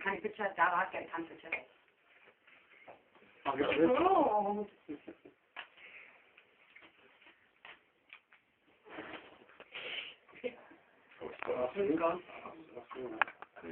kan ikke get der var ikke kan betale. Har vi det?